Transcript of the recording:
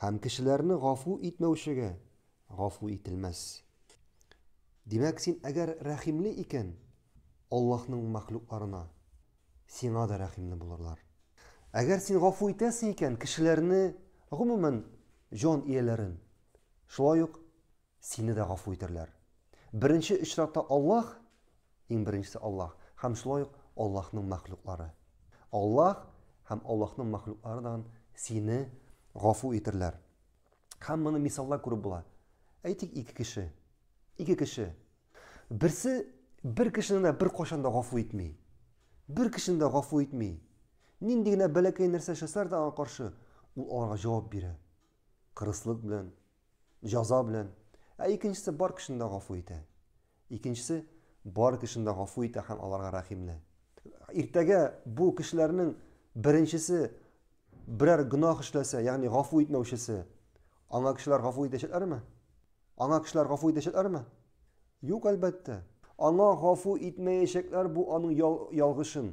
Һәм кешеләрне гафу итмәүчегә гафу ителмәс. Димәк, син әгәр рәхимле икән, Аллаһның мәхлукларына, сиңа да рәхимле булырлар. Әгәр син гафу итәсең икән кешеләрне, гомумән, җан ияләрен, шулай ук Сине дә гафу итәрләр. Беренче очракта Аллаһ, иң беренчесе Аллаһ, һәм шулай ук Аллаһның мәхлуклары. Аллаһ һәм Аллаһның мәхлуклары да сине гафу итәрләр. Һәм моны мисалда күреп була. Әйтик, ике кеше. Ике кеше. Берсе бер кешене дә беркайчан да гафу итми. Бер кешене дә гафу итми. Нинди генә бәләкәй нәрсә эшләсәләр дә аңа каршы, ул аларга җавап бирә. Кырыслык белән, Җаза белән. Ә икенчесе бар кешене дә гафу итә. Икенчесе бар кешене дә гафу итә һәм аларга рәхимле. Иртәгә бу кешеләрнең беренчесе берәр гөнаһ эшләсә, ягъни гафу итмәүчесе, аңа кешеләр гафу итәчәкләрме? Аңа кешеләр гафу итәчәкләрме? Юк, әлбәттә. Аңа гафу итмәячәкләр бу аның ялгышын.